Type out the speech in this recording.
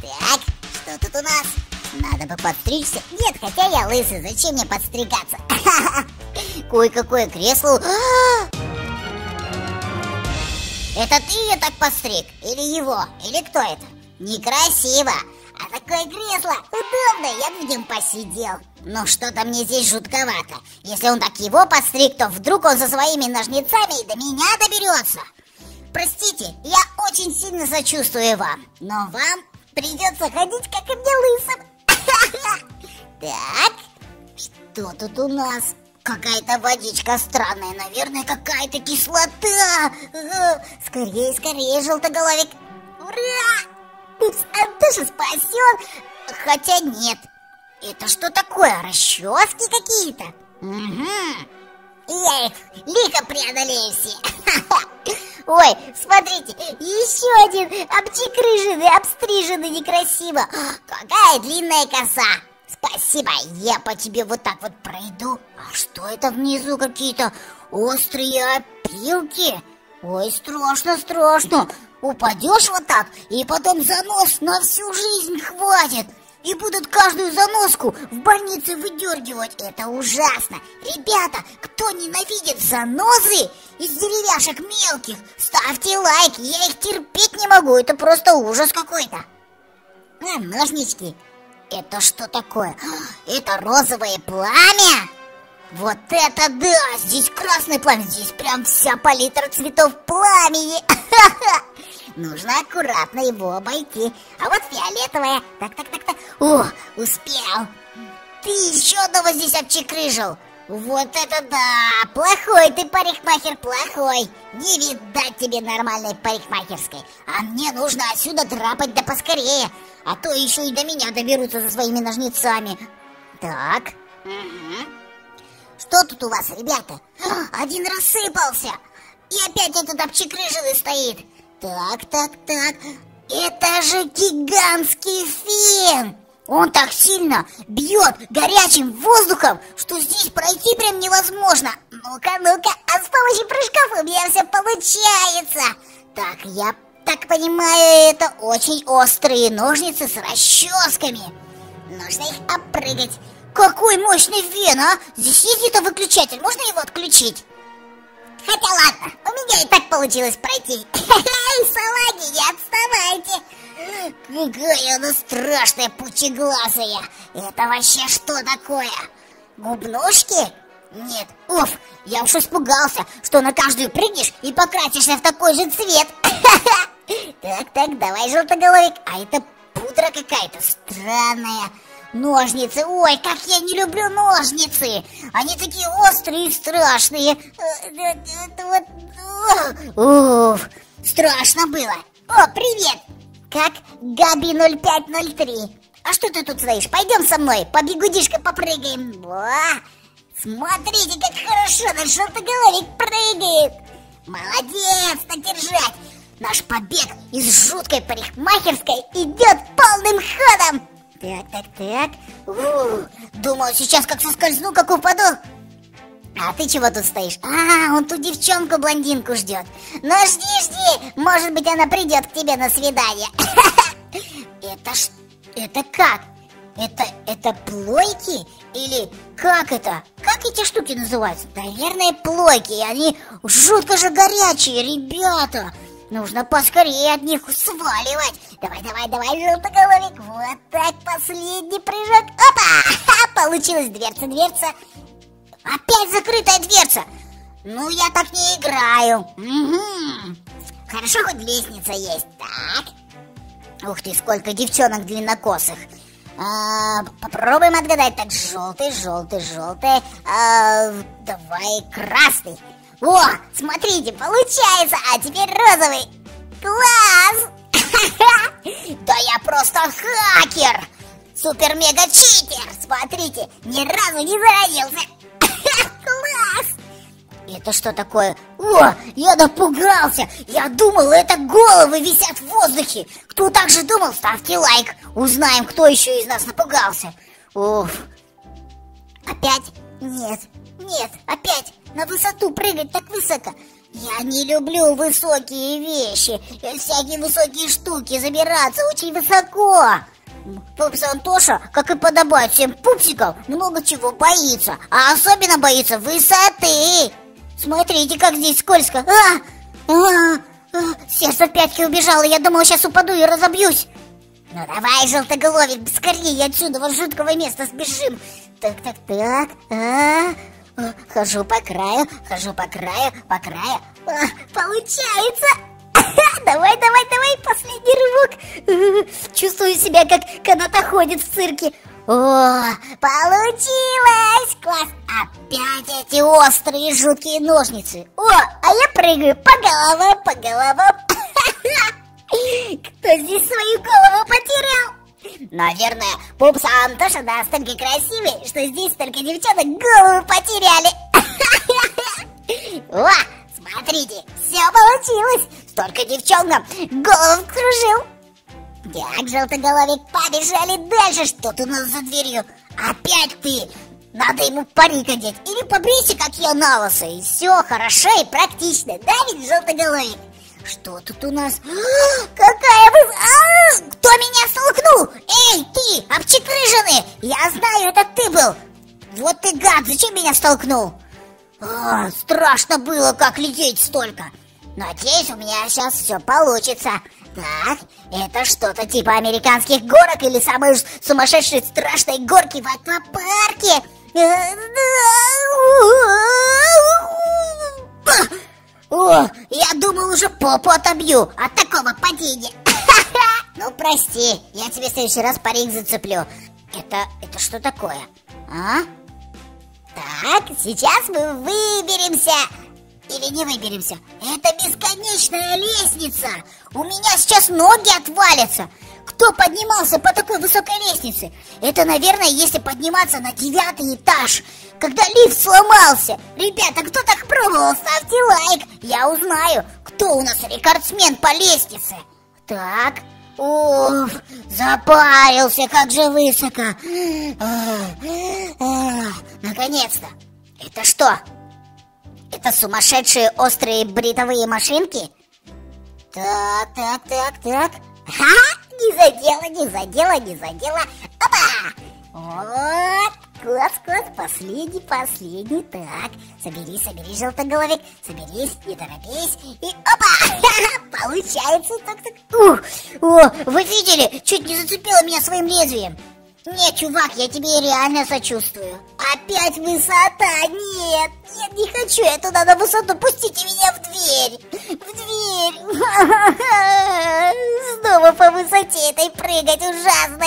Так, что тут у нас? Надо бы подстричься. Нет, хотя я лысый, зачем мне подстригаться? Кое-какое кресло. А! Это ты ее так постриг? Или его? Или кто это? Некрасиво. А такое кресло удобное, я в нем посидел. Но что-то мне здесь жутковато. Если он так его постриг, то вдруг он со своими ножницами и до меня доберется. Простите, я очень сильно сочувствую вам, но вам придется ходить, как и мне лысым. Так, что тут у нас? Какая-то водичка странная, наверное, какая-то кислота. Скорее, скорее, желтоголовик. Ура! Упс, Антоша спасен. Хотя нет. Это что такое? Расчески какие-то? Угу. Я их лихо преодолею все. Ой, смотрите, еще один обчекрыженный, обстриженный некрасиво. Какая длинная коса. Спасибо, я по тебе вот так вот пройду. А что это внизу какие-то острые опилки? Ой, страшно, страшно. Упадешь вот так, и потом занос на всю жизнь хватит. И будут каждую заноску в больнице выдергивать. Это ужасно. Ребята, кто ненавидит занозы из деревяшек мелких, ставьте лайк. Я их терпеть не могу. Это просто ужас какой-то. А, ножнички. Это что такое? Это розовое пламя? Вот это да! Здесь красное пламя, здесь прям вся палитра цветов пламени. Нужно аккуратно его обойти. А вот фиолетовая. Так, так, так, так. О, успел. Ты еще одного здесь обчекрыжил. Вот это да! Плохой ты парикмахер, плохой! Не видать тебе нормальной парикмахерской! А мне нужно отсюда драпать да поскорее! А то еще и до меня доберутся за своими ножницами! Так. Что тут у вас, ребята? Один рассыпался! И опять этот обчекрыженный стоит! Так, так, так. Это же гигантский фен! Он так сильно бьет горячим воздухом, что здесь пройти прям невозможно. Ну-ка, ну-ка, а с помощью прыжков у меня все получается. Так, я так понимаю, это очень острые ножницы с расческами. Нужно их опрыгать. Какой мощный фен, а? Здесь есть где-то выключатель, можно его отключить? Хотя ладно, у меня и так получилось пройти. Эй, салаги, не отставайте. Какая она страшная, пучеглазая. Это вообще что такое? Губнушки? Нет, уф, я уж испугался, что на каждую прыгнешь и покрасишься в такой же цвет. Так, так, давай, желтоголовик. А это пудра какая-то странная. Ножницы, ой, как я не люблю ножницы! Они такие острые и страшные. Это вот... Уф, страшно было. О, привет! Как Габи 0503. А что ты тут стоишь? Пойдем со мной, по бегудишкам попрыгаем. О, смотрите, как хорошо наш желтоголовик прыгает. Молодец, так держать. Наш побег из жуткой парикмахерской идет полным ходом. Так, так, так. У, думал, сейчас как соскользну, как упаду. А ты чего тут стоишь? А, он ту девчонку-блондинку ждет. Ну жди, жди, может быть она придет к тебе на свидание. Это ж... Это как? Это, это плойки? Или как это? Как эти штуки называются? Наверное, плойки. Они жутко же горячие, ребята. Нужно поскорее от них сваливать. Давай, давай, давай, желтоголовик. Вот так, последний прыжок. Опа! Получилась дверца, дверца. Опять закрытая дверца. Ну, я так не играю. Угу. Хорошо, хоть лестница есть. Так. Ух ты, сколько девчонок длиннокосых. А, попробуем отгадать. Так, желтый, желтый, желтый. А, давай красный. О, смотрите, получается, а теперь розовый. Класс! Да я просто хакер! Супер-мега-читер! Смотрите, ни разу не заразился! Класс! Это что такое? О, я напугался! Я думал, это головы висят в воздухе! Кто так же думал, ставьте лайк! Узнаем, кто еще из нас напугался! Уф! Опять? Нет, нет, опять! На высоту прыгать так высоко. Я не люблю высокие вещи, всякие высокие штуки, забираться очень высоко. Пупс Антоша, как и подобает всем пупсикам, много чего боится, а особенно боится высоты. Смотрите, как здесь скользко. А, а, а, сердце в пятки убежало, я думала, сейчас упаду и разобьюсь. Ну давай, желтоголовик, скорее отсюда, вот жуткого места сбежим. Так, так, так, а, хожу по краю, хожу по краю, по краю. А, получается! Давай, давай, давай, последний рывок. Чувствую себя как канатоходец в цирке. О, получилось! Класс! Опять эти острые жуткие ножницы. О, а я прыгаю по головам, по головам. Кто здесь свою голову потерял? Наверное, пупс Антоша настолько красивый, что здесь только девчонок голову потеряли. О, смотрите, все получилось. Столько девчонкам голову кружил. Так, желтоголовик, побежали дальше. Что тут у нас за дверью? Опять ты. Надо ему парик одеть. Или побрейся, как я на лысо. И все хорошо и практично. Да, ведь желтоголовик? Что тут у нас? А, какая вы... А, кто меня столкнул? Эй, ты, обчекрыженный! Я знаю, это ты был! Вот ты гад, зачем меня столкнул? А, страшно было, как лететь столько. Надеюсь, у меня сейчас все получится. Так, это что-то типа американских горок или самой сумасшедшей страшной горки в аквапарке. Я думал уже попу отобью от такого падения. Ну, прости, я тебе в следующий раз парик зацеплю. Это, это что такое? А? Так, сейчас мы выберемся. Или не выберемся. Это бесконечная лестница. У меня сейчас ноги отвалятся. Кто поднимался по такой высокой лестнице? Это, наверное, если подниматься на девятый этаж, когда лифт сломался. Ребята, кто так пробовал, ставьте лайк. Я узнаю, кто у нас рекордсмен по лестнице. Так, Уф, запарился, как же высоко. Наконец-то. Это что? Это сумасшедшие острые бритовые машинки? Так, так, так, так. Ха! Не задела, не задела, не задела. Опа! Вот, класс, класс, последний, последний. Так, соберись, соберись, желтоголовик, соберись, не торопись. И опа! Получается, так, так. Ух, о, вы видели? Чуть не зацепила меня своим лезвием. Нет, чувак, я тебе реально сочувствую. Опять высота, нет, нет, не хочу я туда на высоту, пустите меня в дверь, в дверь. Снова по высоте этой прыгать ужасно.